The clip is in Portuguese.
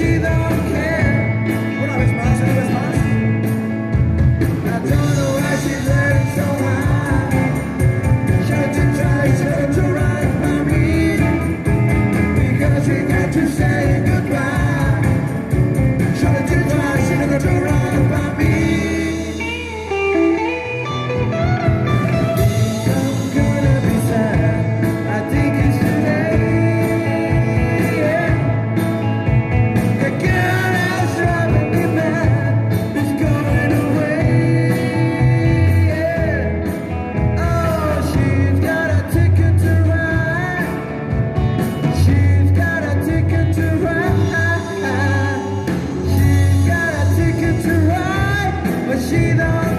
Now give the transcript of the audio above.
cidade. 记得